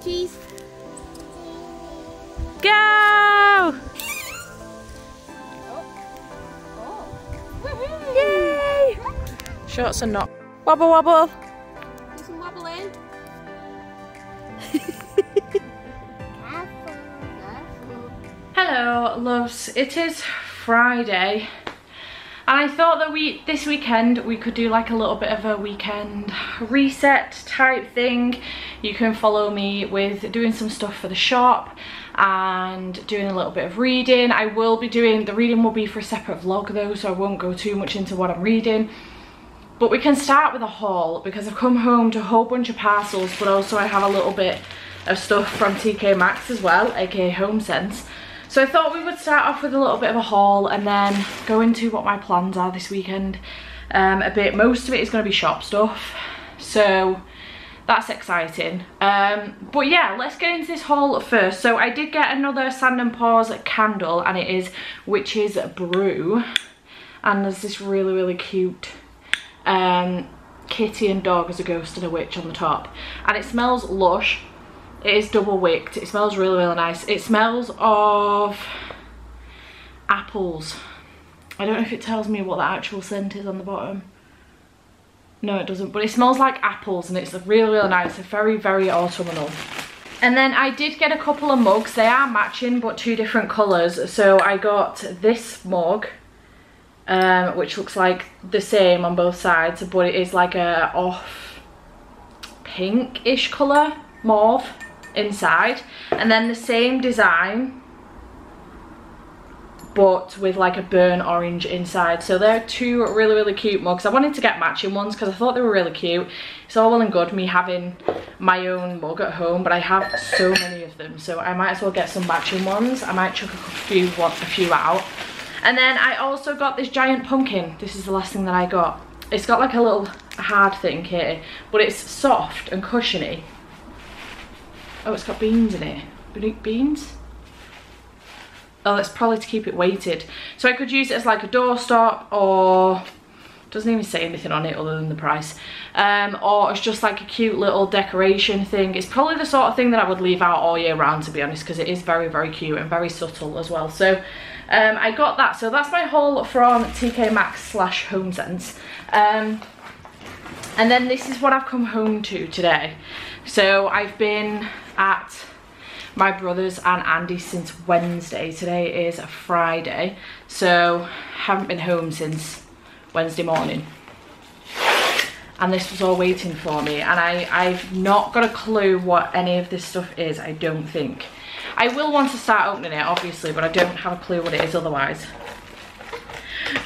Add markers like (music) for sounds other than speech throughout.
Cheese. Go! Yay! Shorts are not. Wobble wobble. Do some wobbling. Careful. (laughs) Careful. Hello, loves. It is Friday. And I thought that we this weekend we could do like a little bit of a weekend reset type thing. You can follow me with doing some stuff for the shop and doing a little bit of reading. I will be doing, the reading will be for a separate vlog though, so I won't go too much into what I'm reading. But we can start with a haul because I've come home to a whole bunch of parcels, but also I have a little bit of stuff from TK Maxx as well, aka Home Sense. So I thought we would start off with a little bit of a haul and then go into what my plans are this weekend um, a bit. Most of it is going to be shop stuff, so that's exciting. Um, but yeah, let's get into this haul first. So I did get another Sand and Paws candle and it is Witch's Brew. And there's this really, really cute um, kitty and dog as a ghost and a witch on the top. And it smells lush it is double wicked. It smells really, really nice. It smells of apples. I don't know if it tells me what the actual scent is on the bottom. No, it doesn't. But it smells like apples and it's really, really nice. It's very, very autumnal. And then I did get a couple of mugs. They are matching but two different colours. So I got this mug. Um, which looks like the same on both sides. But it is like a off pink-ish colour. Mauve inside and then the same design but with like a burn orange inside. So they're two really really cute mugs. I wanted to get matching ones because i thought they were really cute. It's all well and good me having my own mug at home but i have so many of them so i might as well get some matching ones. I might chuck a few a few out. And then i also got this giant pumpkin. This is the last thing that i got. It's got like a little hard thing here but it's soft and cushiony. Oh, it's got beans in it. Beans? Oh, that's probably to keep it weighted. So I could use it as like a doorstop or doesn't even say anything on it other than the price. Um, or it's just like a cute little decoration thing. It's probably the sort of thing that I would leave out all year round to be honest because it is very very cute and very subtle as well. So um, I got that. So that's my haul from TK Maxx slash HomeSense. Um, and then this is what I've come home to today. So I've been at my brother's and Andy since Wednesday. Today is a Friday, so haven't been home since Wednesday morning. And this was all waiting for me, and I, I've not got a clue what any of this stuff is, I don't think. I will want to start opening it, obviously, but I don't have a clue what it is otherwise.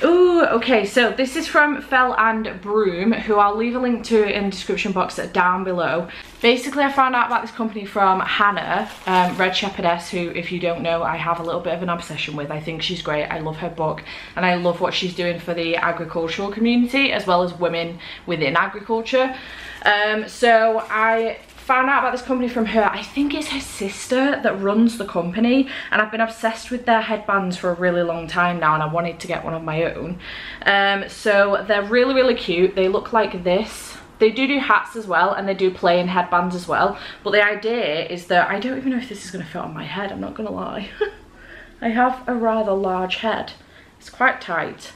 Ooh, okay, so this is from Fell and Broom, who I'll leave a link to in the description box down below. Basically, I found out about this company from Hannah, um, Red Shepherdess, who, if you don't know, I have a little bit of an obsession with. I think she's great. I love her book, and I love what she's doing for the agricultural community, as well as women within agriculture. Um, so I found out about this company from her. I think it's her sister that runs the company and I've been obsessed with their headbands for a really long time now and I wanted to get one of my own. Um, so they're really, really cute. They look like this. They do do hats as well and they do plain headbands as well. But the idea is that I don't even know if this is going to fit on my head, I'm not going to lie. (laughs) I have a rather large head. It's quite tight.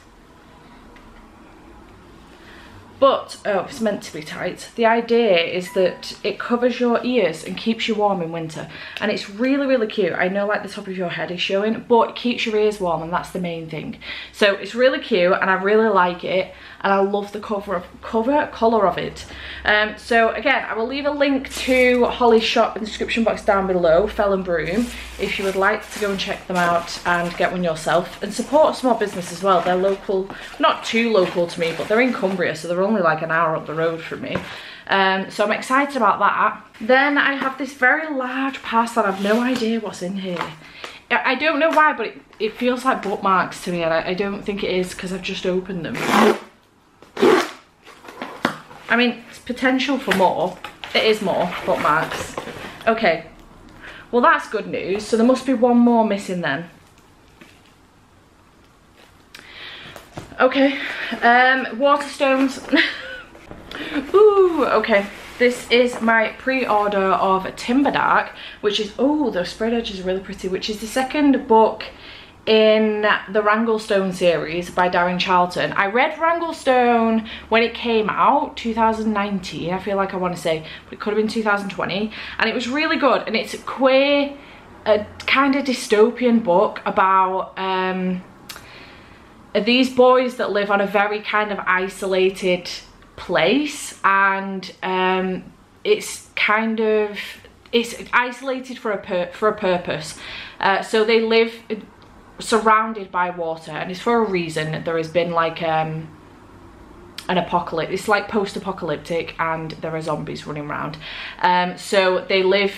But, oh, it's meant to be tight. The idea is that it covers your ears and keeps you warm in winter. And it's really, really cute. I know like the top of your head is showing, but it keeps your ears warm and that's the main thing. So it's really cute and I really like it. And I love the cover of cover colour of it. Um, so again, I will leave a link to Holly's shop in the description box down below, Fell and Broom, if you would like to go and check them out and get one yourself. And support a small business as well. They're local, not too local to me, but they're in Cumbria, so they're only like an hour up the road from me. Um, so I'm excited about that. Then I have this very large parcel I have no idea what's in here. I don't know why, but it, it feels like bookmarks to me and I, I don't think it is because I've just opened them. I mean, it's potential for more. It is more bookmarks. Okay, well that's good news. So there must be one more missing then. Okay, um, Waterstones. (laughs) Ooh, okay. this is my pre-order of Timberdark, which is, oh, the spread edge is really pretty, which is the second book in the Wranglestone series by Darren Charlton. I read Wranglestone when it came out, 2019, I feel like I want to say, but it could have been 2020, and it was really good, and it's a queer, a kind of dystopian book about um, these boys that live on a very kind of isolated place, and um, it's kind of, it's isolated for a, for a purpose. Uh, so they live surrounded by water and it's for a reason there has been like um an apocalypse it's like post-apocalyptic and there are zombies running around. Um so they live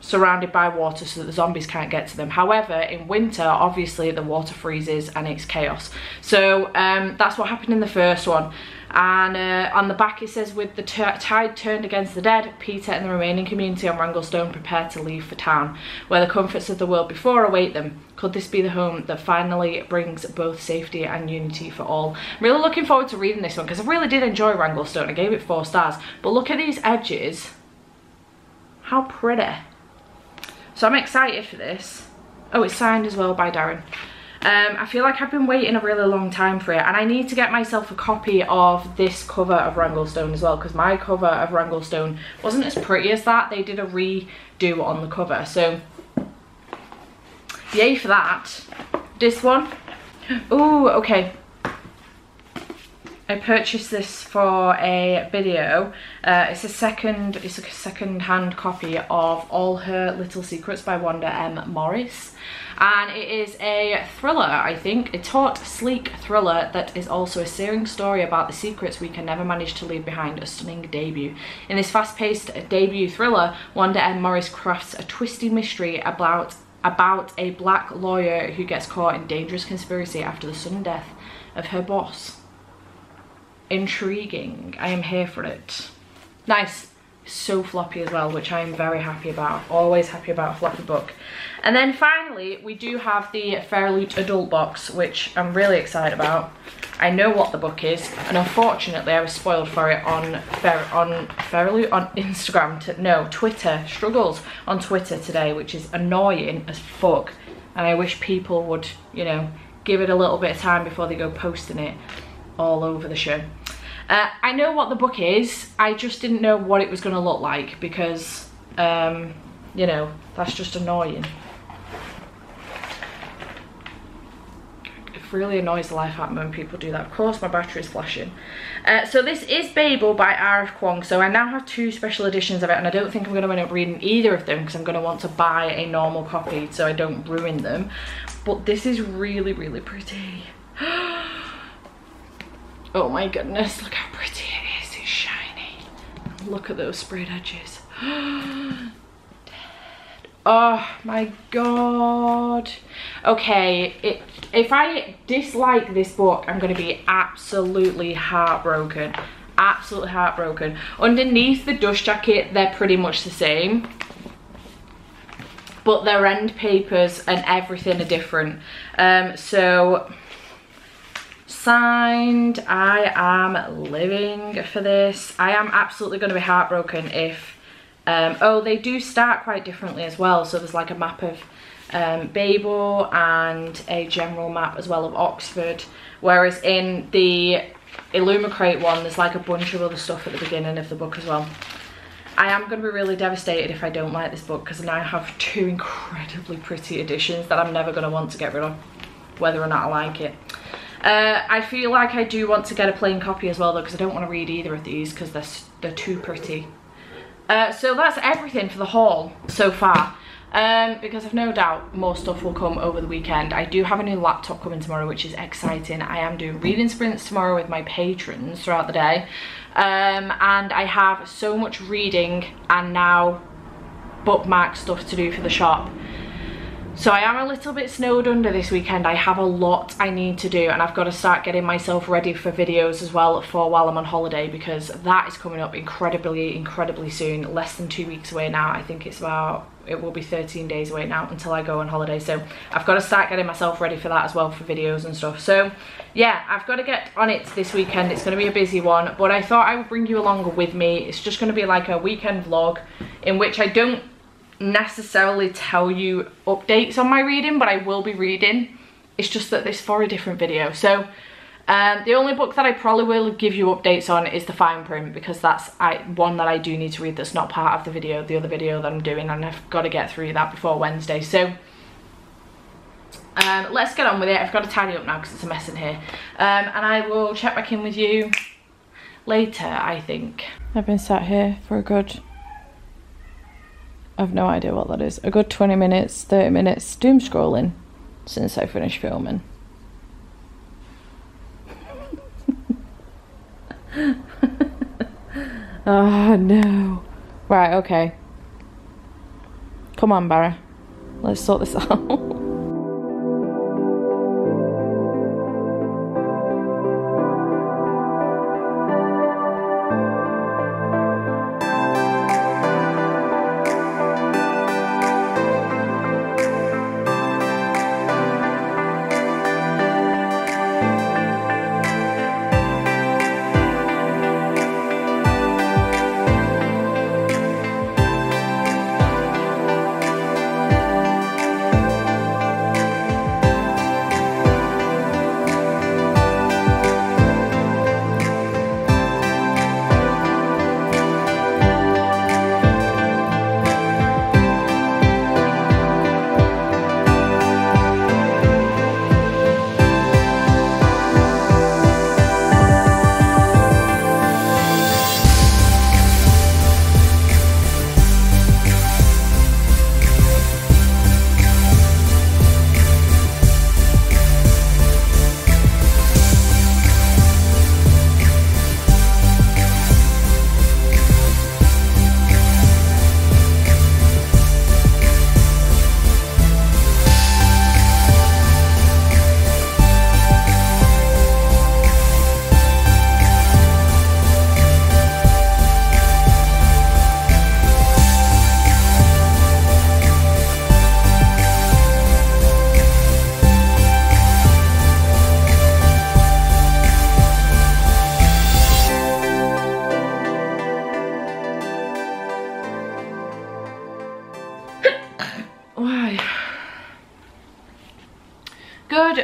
surrounded by water so that the zombies can't get to them. However in winter obviously the water freezes and it's chaos. So um that's what happened in the first one and uh, on the back it says with the tide turned against the dead peter and the remaining community on wranglestone prepare to leave for town. Where the comforts of the world before await them could this be the home that finally brings both safety and unity for all? I'm really looking forward to reading this one because i really did enjoy wranglestone. I gave it four stars. But look at these edges. How pretty. So i'm excited for this. Oh it's signed as well by darren um, I feel like I've been waiting a really long time for it and I need to get myself a copy of this cover of Wranglestone as well because my cover of Wranglestone wasn't as pretty as that. They did a redo on the cover. So yay for that. This one. Oh, okay. I purchased this for a video. Uh, it's a second, it's a second-hand copy of All Her Little Secrets by Wanda M. Morris and it is a thriller I think a taut sleek thriller that is also a searing story about the secrets we can never manage to leave behind a stunning debut in this fast-paced debut thriller Wanda M. Morris crafts a twisty mystery about about a black lawyer who gets caught in dangerous conspiracy after the sudden death of her boss intriguing. I am here for it. Nice. So floppy as well which I am very happy about. Always happy about a floppy book. And then finally we do have the FairyLoot adult box which I'm really excited about. I know what the book is and unfortunately I was spoiled for it on Fair on FairyLoot on (laughs) Instagram to no Twitter. Struggles on Twitter today which is annoying as fuck. And I wish people would you know give it a little bit of time before they go posting it all over the show uh, I know what the book is, I just didn't know what it was going to look like because, um, you know, that's just annoying. It really annoys the life out of me when people do that. Of course, my battery is flashing. Uh, so this is Babel by R.F. Kuang. So I now have two special editions of it and I don't think I'm going to end up reading either of them because I'm going to want to buy a normal copy so I don't ruin them. But this is really, really pretty. (gasps) (gasps) Oh my goodness, look how pretty it is. It's shiny. Look at those sprayed edges. (gasps) oh my god. Okay, it, if I dislike this book, I'm going to be absolutely heartbroken. Absolutely heartbroken. Underneath the dust jacket, they're pretty much the same but their end papers and everything are different. Um, so signed. I am living for this. I am absolutely going to be heartbroken if... Um, oh, they do start quite differently as well. So there's like a map of um, Babel and a general map as well of Oxford. Whereas in the Illumicrate one, there's like a bunch of other stuff at the beginning of the book as well. I am going to be really devastated if I don't like this book because now I have two incredibly pretty editions that I'm never going to want to get rid of, whether or not I like it. Uh, I feel like I do want to get a plain copy as well though because I don't want to read either of these because they're, they're too pretty. Uh, so that's everything for the haul so far. Um, because I've no doubt more stuff will come over the weekend. I do have a new laptop coming tomorrow, which is exciting. I am doing reading sprints tomorrow with my patrons throughout the day. Um, and I have so much reading and now bookmark stuff to do for the shop So I am a little bit snowed under this weekend. I have a lot I need to do and I've got to start getting myself ready for videos as well for while I'm on holiday because that is coming up incredibly, incredibly soon. Less than two weeks away now. I think it's about, it will be 13 days away now until I go on holiday. So I've got to start getting myself ready for that as well for videos and stuff. So yeah, I've got to get on it this weekend. It's going to be a busy one, but I thought I would bring you along with me. It's just going to be like a weekend vlog in which I don't necessarily tell you updates on my reading, but I will be reading. It's just that this for a different video. So um, the only book that I probably will give you updates on is the fine print because that's I, one that I do need to read that's not part of the video, the other video that I'm doing and I've got to get through that before Wednesday. So um, let's get on with it. I've got to tidy up now because it's a mess in here. Um, and I will check back in with you later, I think. I've been sat here for a good I've no idea what that is. A good 20 minutes, 30 minutes doom scrolling since I finished filming. oh (laughs) no. Right, okay. Come on, Barry. Let's sort this (laughs) out.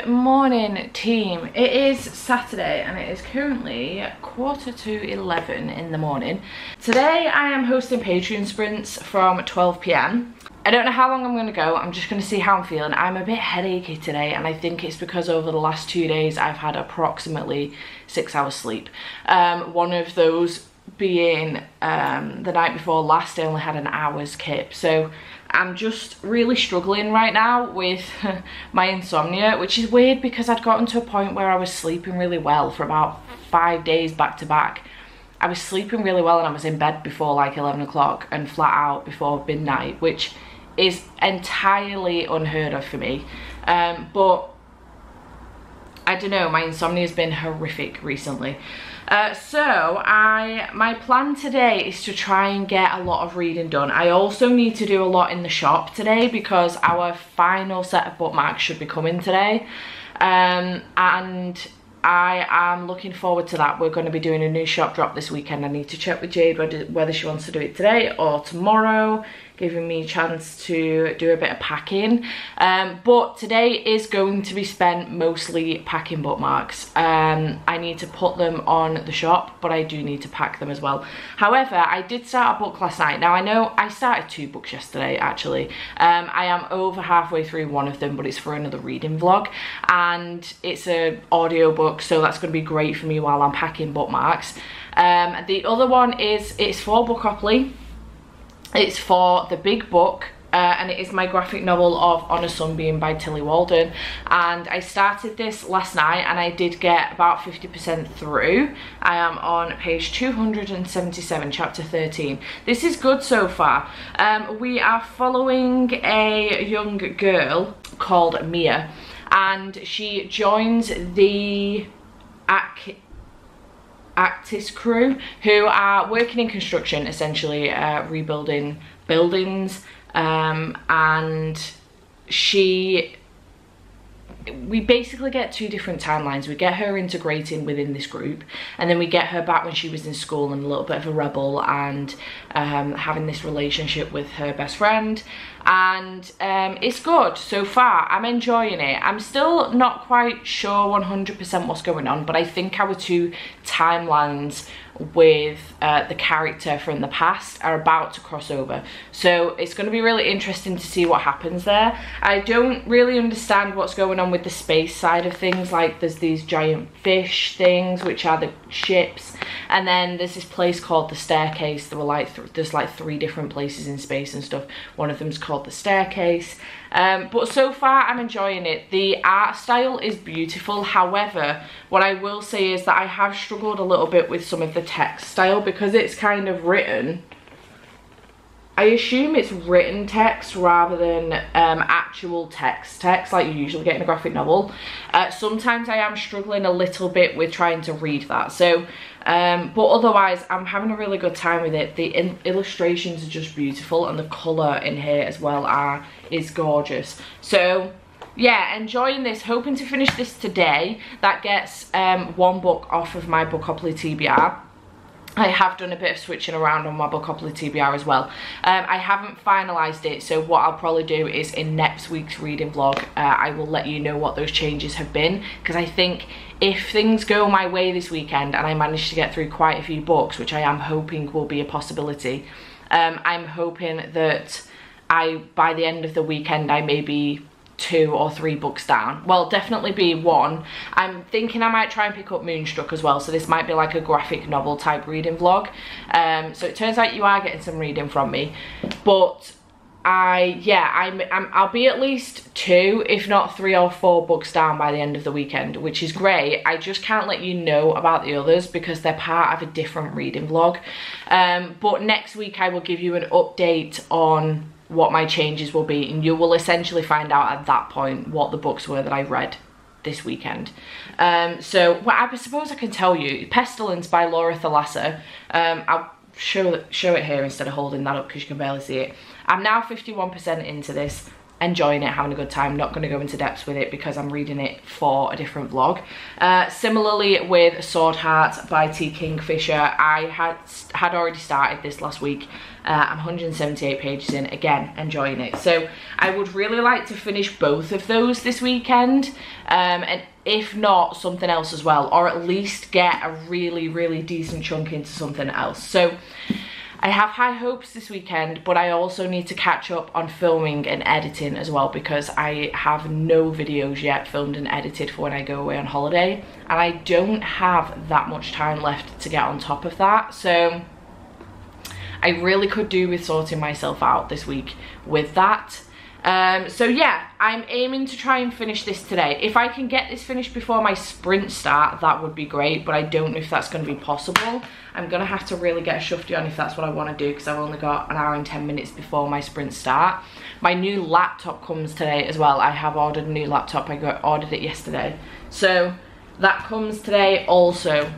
Morning team. It is Saturday and it is currently quarter to 11 in the morning. Today I am hosting Patreon sprints from 12pm. I don't know how long I'm going to go. I'm just going to see how I'm feeling. I'm a bit headachy today and I think it's because over the last two days I've had approximately six hours sleep. Um, one of those being um, the night before last I only had an hour's kip. So I'm just really struggling right now with (laughs) my insomnia, which is weird because I'd gotten to a point where I was sleeping really well for about five days back to back. I was sleeping really well and I was in bed before like 11 o'clock and flat out before midnight, which is entirely unheard of for me. Um, but I don't know, my insomnia has been horrific recently. Uh, so I, my plan today is to try and get a lot of reading done. I also need to do a lot in the shop today because our final set of bookmarks should be coming today. Um, and I am looking forward to that. We're going to be doing a new shop drop this weekend. I need to check with Jade whether, whether she wants to do it today or tomorrow giving me a chance to do a bit of packing. Um, but today is going to be spent mostly packing bookmarks. Um, I need to put them on the shop, but I do need to pack them as well. However, I did start a book last night. Now I know I started two books yesterday actually. Um, I am over halfway through one of them, but it's for another reading vlog. And it's an audio book, so that's going to be great for me while I'm packing bookmarks. Um, the other one is, it's for Bookopoly it's for the big book uh, and it is my graphic novel of On a Sunbeam by Tilly Walden and I started this last night and I did get about 50% through. I am on page 277 chapter 13. This is good so far. Um, we are following a young girl called Mia and she joins the Ac Aktis crew who are working in construction essentially uh, rebuilding buildings um, and she we basically get two different timelines. We get her integrating within this group and then we get her back when she was in school and a little bit of a rebel and um, having this relationship with her best friend and um, it's good so far. I'm enjoying it. I'm still not quite sure 100% what's going on but I think our two timelines with uh, the character from the past are about to cross over. So it's going to be really interesting to see what happens there. I don't really understand what's going on with the space side of things. Like there's these giant fish things, which are the ships. And then there's this place called the staircase. There were like, th there's like three different places in space and stuff. One of them's called the staircase. Um, but so far I'm enjoying it. The art style is beautiful. However, what I will say is that I have struggled a little bit with some of the text style because it's kind of written I assume it's written text rather than um, actual text text like you usually get in a graphic novel. Uh, sometimes I am struggling a little bit with trying to read that. So, um, but otherwise I'm having a really good time with it. The illustrations are just beautiful and the colour in here as well are is gorgeous. So yeah, enjoying this, hoping to finish this today. That gets um, one book off of my Bookopoly TBR. I have done a bit of switching around on my Bookopoly TBR as well. Um, I haven't finalised it, so what I'll probably do is in next week's reading vlog, uh, I will let you know what those changes have been, because I think if things go my way this weekend and I manage to get through quite a few books, which I am hoping will be a possibility, um, I'm hoping that I, by the end of the weekend, I may be two or three books down. Well, definitely be one. I'm thinking I might try and pick up Moonstruck as well, so this might be like a graphic novel type reading vlog. Um, so it turns out you are getting some reading from me, but I, yeah, I'm, I'm, I'll be at least two, if not three or four books down by the end of the weekend, which is great. I just can't let you know about the others because they're part of a different reading vlog. Um, but next week I will give you an update on what my changes will be and you will essentially find out at that point what the books were that I read this weekend. Um, so well, I suppose I can tell you, Pestilence by Laura Thalassa, um, I'll show, show it here instead of holding that up because you can barely see it. I'm now 51% into this enjoying it, having a good time. Not going to go into depths with it because I'm reading it for a different vlog. Uh, similarly with Swordheart by T. Kingfisher, I had had already started this last week. Uh, I'm 178 pages in, again, enjoying it. So I would really like to finish both of those this weekend. Um, and if not, something else as well. Or at least get a really, really decent chunk into something else. So I have high hopes this weekend, but I also need to catch up on filming and editing as well because I have no videos yet filmed and edited for when I go away on holiday. And I don't have that much time left to get on top of that. So I really could do with sorting myself out this week with that. Um, so yeah, I'm aiming to try and finish this today. If I can get this finished before my sprint start, that would be great, but I don't know if that's going to be possible. I'm going to have to really get a shufty on if that's what I want to do because I've only got an hour and 10 minutes before my sprint start. My new laptop comes today as well. I have ordered a new laptop. I got ordered it yesterday. So that comes today also.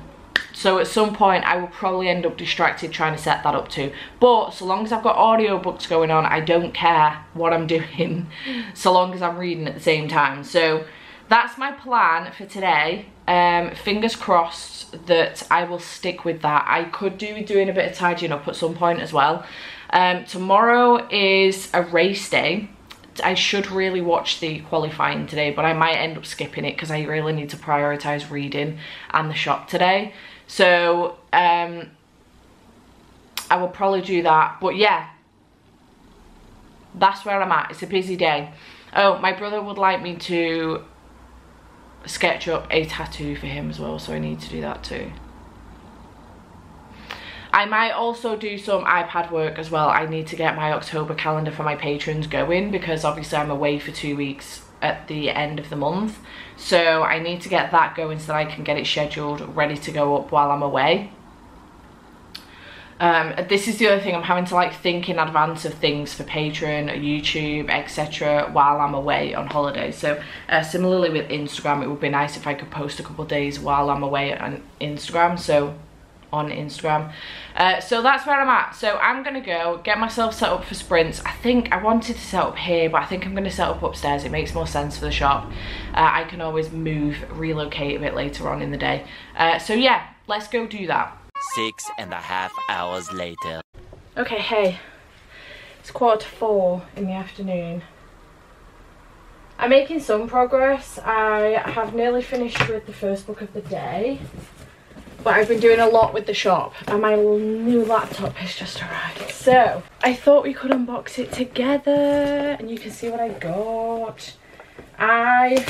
So at some point I will probably end up distracted trying to set that up too. But so long as I've got audiobooks going on, I don't care what I'm (laughs) doing so long as I'm reading at the same time. So that's my plan for today. Um, fingers crossed that I will stick with that. I could do doing a bit of tidying up at some point as well. Um, tomorrow is a race day. I should really watch the qualifying today, but I might end up skipping it because I really need to prioritise reading and the shop today. So um, I will probably do that. But yeah, that's where I'm at. It's a busy day. Oh, my brother would like me to sketch up a tattoo for him as well, so I need to do that too. I might also do some iPad work as well. I need to get my October calendar for my patrons going because obviously I'm away for two weeks at the end of the month. So I need to get that going so that I can get it scheduled, ready to go up while I'm away. Um, this is the other thing, I'm having to like think in advance of things for Patreon, YouTube, etc. while I'm away on holiday. So uh, similarly with Instagram, it would be nice if I could post a couple days while I'm away on Instagram. So on Instagram. Uh, so that's where I'm at. So I'm gonna go get myself set up for sprints. I think I wanted to set up here, but I think I'm gonna set up upstairs. It makes more sense for the shop. Uh, I can always move, relocate a bit later on in the day. Uh, so yeah, let's go do that. Six and a half hours later. Okay, hey, it's quarter to four in the afternoon. I'm making some progress. I have nearly finished with the first book of the day. But I've been doing a lot with the shop and my new laptop has just arrived. So I thought we could unbox it together and you can see what I got. I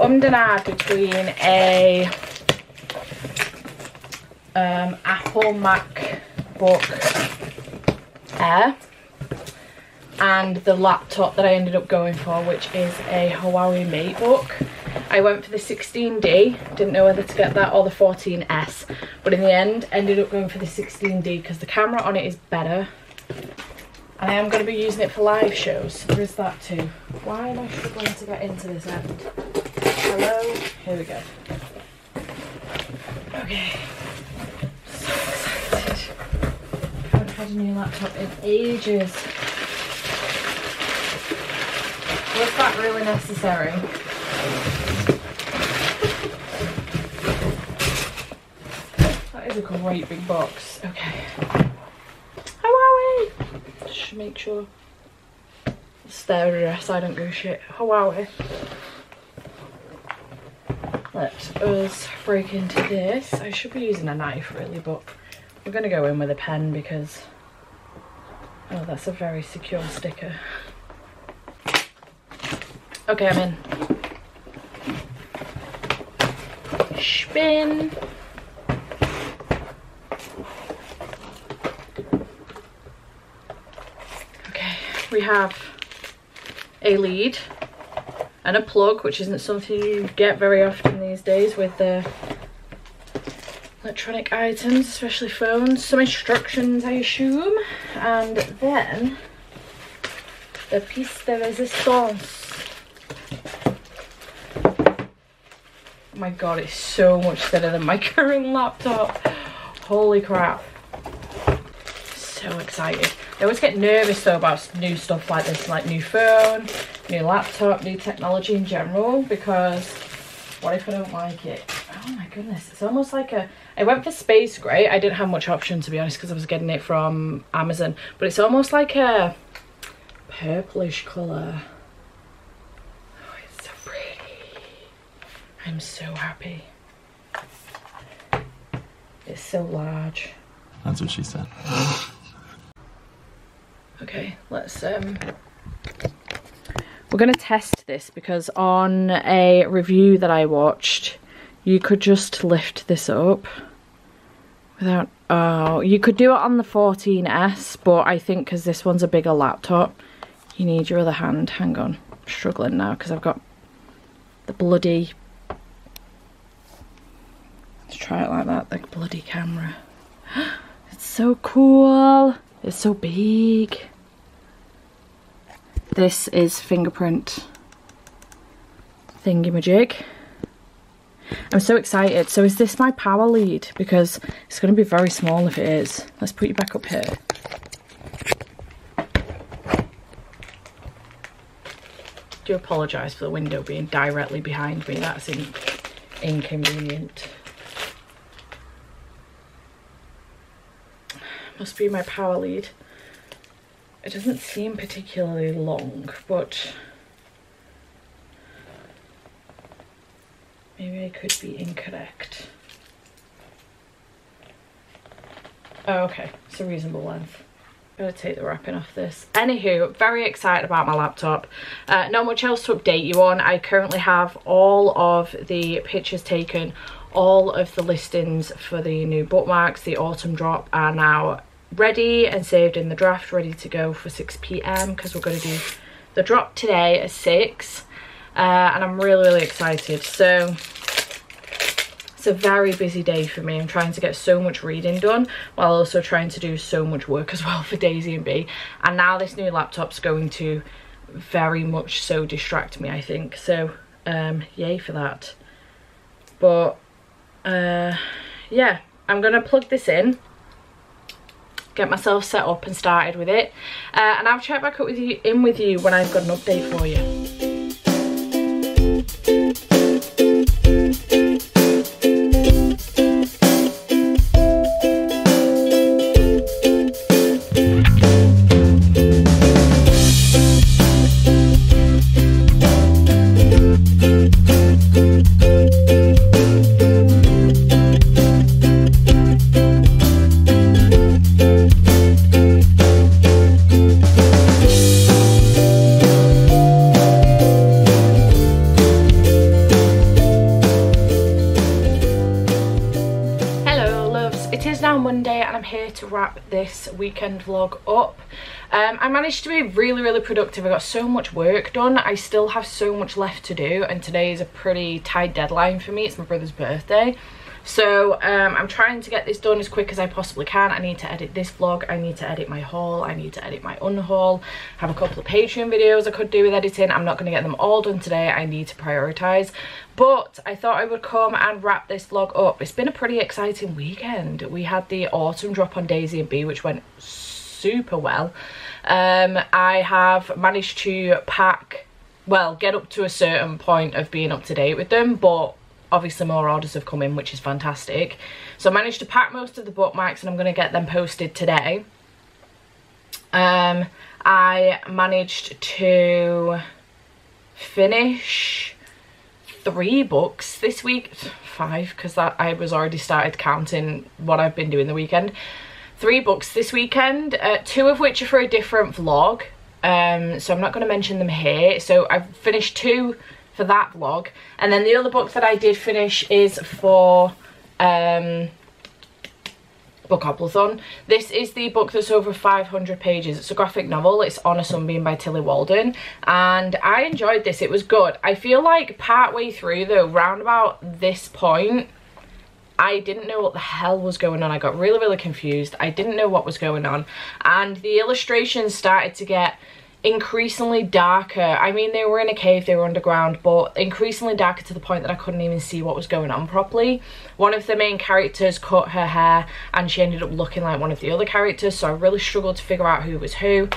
ummed and between a um, Apple MacBook Air and the laptop that I ended up going for which is a Huawei MateBook. I went for the 16D, didn't know whether to get that or the 14S, but in the end ended up going for the 16D because the camera on it is better. And I am going to be using it for live shows, so there is that too. Why am I struggling to get into this end? Hello? Here we go. Okay. So excited. I haven't had a new laptop in ages. Was that really necessary? That is a great big box. Okay. Huawei! Just make sure it's their address, I don't go shit. Huawei. Let us break into this. I should be using a knife really, but we're gonna go in with a pen because oh that's a very secure sticker. Okay, I'm in. Spin. Okay, we have a lead and a plug, which isn't something you get very often these days with the electronic items, especially phones. Some instructions, I assume. And then the piece de resistance. My god, it's so much thinner than my (laughs) current laptop. Holy crap. So excited. I always get nervous though about new stuff like this, like new phone, new laptop, new technology in general, because what if I don't like it? Oh my goodness, it's almost like a, I went for space gray. I didn't have much option to be honest because I was getting it from Amazon, but it's almost like a purplish colour. Oh, it's so pretty. I'm so happy. It's so large. That's what she said. (gasps) Okay, let's um we're gonna test this because on a review that I watched you could just lift this up without oh you could do it on the 14s but I think because this one's a bigger laptop you need your other hand hang on I'm struggling now because I've got the bloody let's try it like that the bloody camera (gasps) it's so cool it's so big. This is fingerprint thingy-majig. I'm so excited. So is this my power lead? Because it's going to be very small if it is. Let's put you back up here. do apologise for the window being directly behind me. That's in inconvenient. Must be my power lead. It doesn't seem particularly long, but maybe I could be incorrect. Oh, okay, it's a reasonable length. Gotta take the wrapping off this. Anywho, very excited about my laptop. Uh, not much else to update you on. I currently have all of the pictures taken all of the listings for the new bookmarks, the autumn drop are now ready and saved in the draft, ready to go for 6pm because we're going to do the drop today at 6 uh, and I'm really, really excited. So it's a very busy day for me. I'm trying to get so much reading done while also trying to do so much work as well (laughs) for Daisy and B. And now this new laptop's going to very much so distract me, I think. So um, yay for that. But uh, yeah, I'm going to plug this in get myself set up and started with it uh, and I'll check back up with you in with you when I've got an update for you. I managed to be really, really productive. I got so much work done. I still have so much left to do and today is a pretty tight deadline for me. It's my brother's birthday. So um, I'm trying to get this done as quick as I possibly can. I need to edit this vlog. I need to edit my haul. I need to edit my unhaul. have a couple of Patreon videos I could do with editing. I'm not going to get them all done today. I need to prioritise. But I thought I would come and wrap this vlog up. It's been a pretty exciting weekend. We had the autumn drop on Daisy and B, which went super well. Um, I have managed to pack, well, get up to a certain point of being up to date with them, but obviously more orders have come in which is fantastic. So I managed to pack most of the bookmarks and I'm going to get them posted today. Um, I managed to finish three books this week five because I was already started counting what I've been doing the weekend three books this weekend uh, two of which are for a different vlog um, so I'm not going to mention them here so I've finished two for that vlog. And then the other book that I did finish is for um, Bookoplathon. This is the book that's over 500 pages. It's a graphic novel. It's On a Sunbeam by Tilly Walden. And I enjoyed this. It was good. I feel like partway through though, round about this point, I didn't know what the hell was going on. I got really, really confused. I didn't know what was going on. And the illustrations started to get increasingly darker. I mean, they were in a cave, they were underground, but increasingly darker to the point that I couldn't even see what was going on properly. One of the main characters cut her hair and she ended up looking like one of the other characters, so I really struggled to figure out who was who.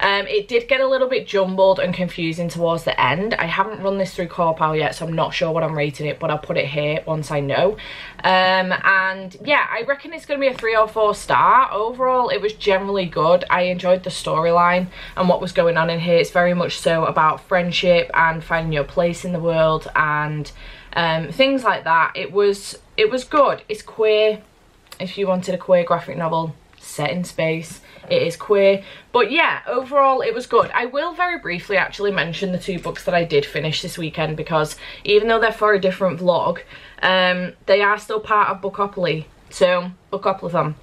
Um, it did get a little bit jumbled and confusing towards the end. I haven't run this through CAWPILE yet, so I'm not sure what I'm rating it, but I'll put it here once I know. Um, and yeah, I reckon it's going to be a three or four star. Overall, it was generally good. I enjoyed the storyline and what was going on in here. It's very much so about friendship and finding your place in the world and um, things like that. It was, it was good. It's queer. If you wanted a queer graphic novel set in space it is queer but yeah overall it was good i will very briefly actually mention the two books that i did finish this weekend because even though they're for a different vlog um they are still part of bookopoly so bookoplathon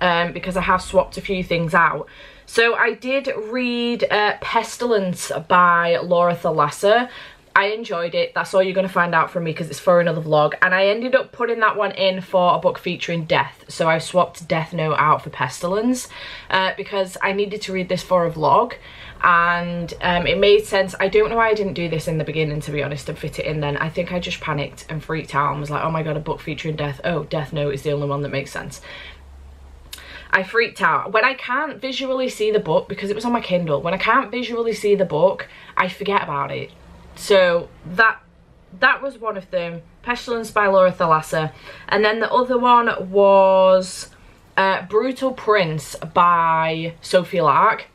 um because i have swapped a few things out so I did read uh, Pestilence by Laura Thalassa, I enjoyed it. That's all you're going to find out from me because it's for another vlog. And I ended up putting that one in for a book featuring death. So I swapped Death Note out for Pestilence uh, because I needed to read this for a vlog. And um, it made sense. I don't know why I didn't do this in the beginning, to be honest, and fit it in then. I think I just panicked and freaked out and was like, oh my god, a book featuring death. Oh, Death Note is the only one that makes sense. I freaked out. When I can't visually see the book, because it was on my Kindle, when I can't visually see the book, I forget about it. So that that was one of them. Pestilence by Laura Thalassa. And then the other one was uh, Brutal Prince by Sophie Lark.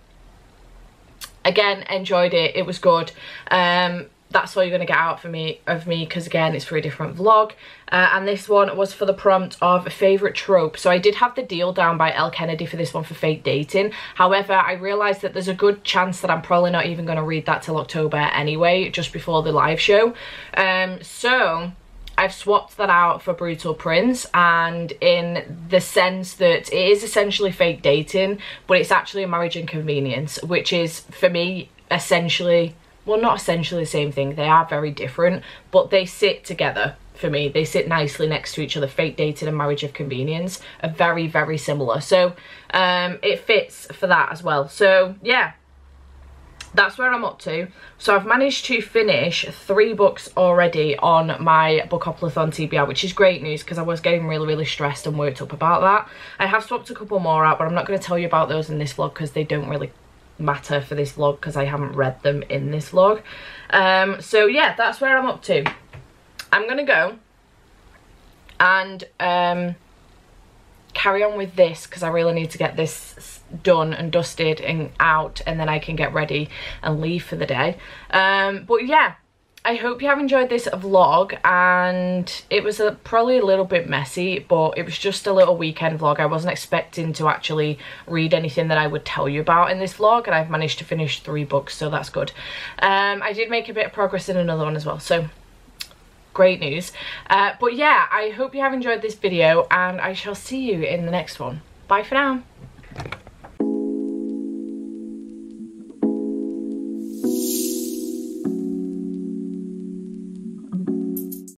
Again, enjoyed it. It was good. Um, that's all you're going to get out for me of me because again it's for a different vlog. Uh, and this one was for the prompt of a favorite trope. So i did have the deal down by Elle Kennedy for this one for fake dating. However i realized that there's a good chance that i'm probably not even going to read that till october anyway just before the live show. Um so I've swapped that out for Brutal Prince and in the sense that it is essentially fake dating but it's actually a marriage inconvenience which is for me essentially well not essentially the same thing they are very different but they sit together for me they sit nicely next to each other fake dating and marriage of convenience are very very similar so um it fits for that as well so yeah that's where I'm up to. So I've managed to finish three books already on my Bookoplathon TBR, which is great news because I was getting really, really stressed and worked up about that. I have swapped a couple more out, but I'm not going to tell you about those in this vlog because they don't really matter for this vlog because I haven't read them in this vlog. Um, so yeah, that's where I'm up to. I'm going to go and um, carry on with this because I really need to get this done and dusted and out and then I can get ready and leave for the day. Um, but yeah, I hope you have enjoyed this vlog and it was a, probably a little bit messy but it was just a little weekend vlog. I wasn't expecting to actually read anything that I would tell you about in this vlog and I've managed to finish three books so that's good. Um, I did make a bit of progress in another one as well so great news. Uh, but yeah, I hope you have enjoyed this video and I shall see you in the next one. Bye for now.